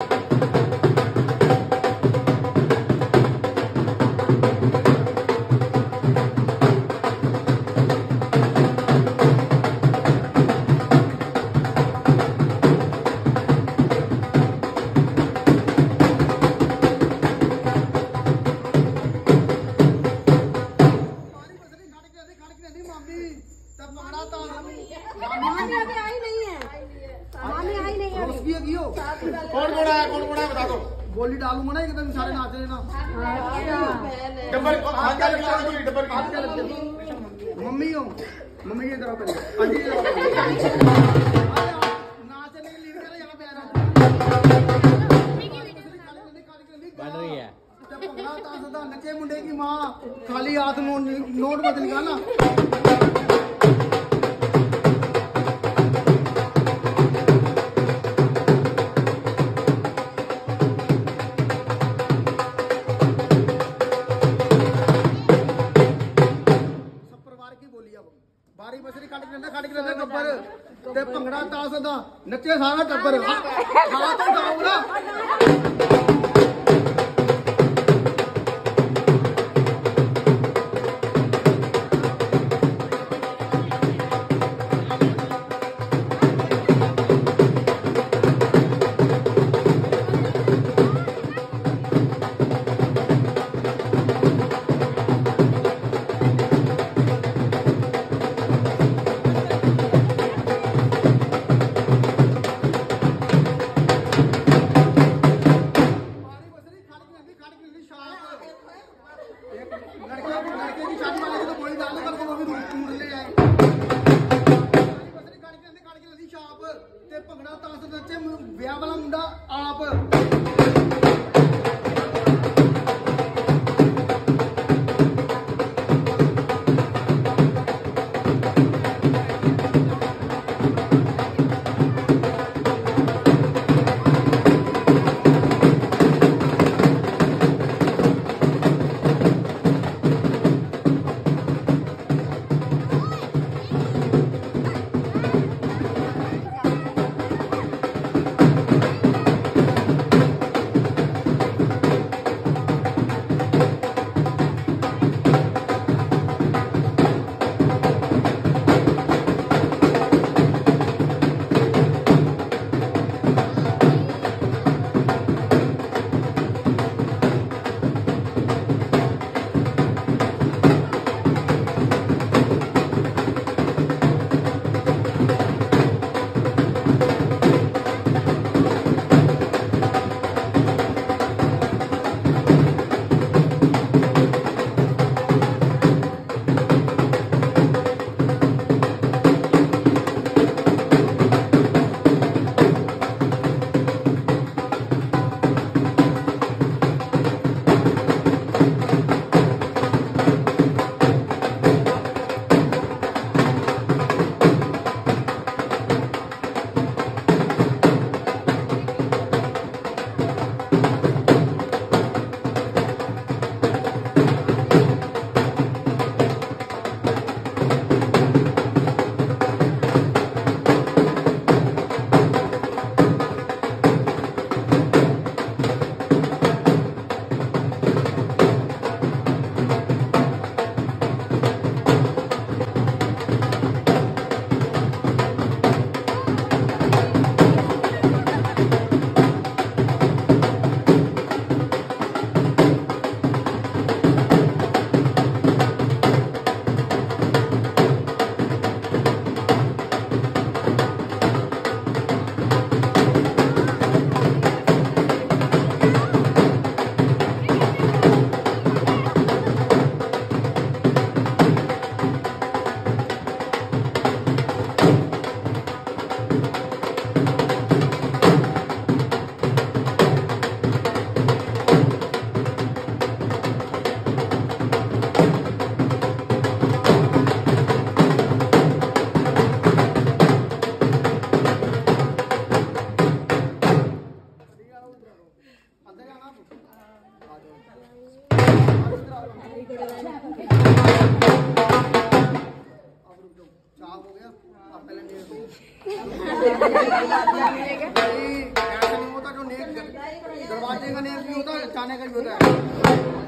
you. कौन कौन आया? कौन कौन आया? बता दो। बोली डालूँगा ना एकदम सारे नाच रहे ना डब्बर हाथ क्या लगता है? डब्बर आप क्या लगते हो? मम्मी हो। मम्मी की तरफ़। नाचने के लिए यहाँ पे आ बन रही है। नचे मुंडे की माँ खाली हाथ नोट निकालना ਮਾਰ ਬੋਲੀ ਬਾਰੀ ਮਸਰੀ ਕੱਢ ਕੇ ਲੈਂਦਾ ਕੱਢ ਕੇ ਲੈਂਦਾ ਟੱਬਰ। ਤੇ ਭੰਗੜਾ ਤਾਂ ਸਦਾ ਨੱਚੇ ਸਾਰਾ ਟੱਬਰ। ਹਾਂ ਤਾਂ ਗਾਉਣਾ ਆਪ ਤੇ ਭੰਗੜਾ ਤਾਂ ਨੱਚੇ ਵਿਆਹ ਵਾਲਾ ਮੁੰਡਾ ਆਪ। दरवाजे का नेम भी होता है चाने का भी होता है।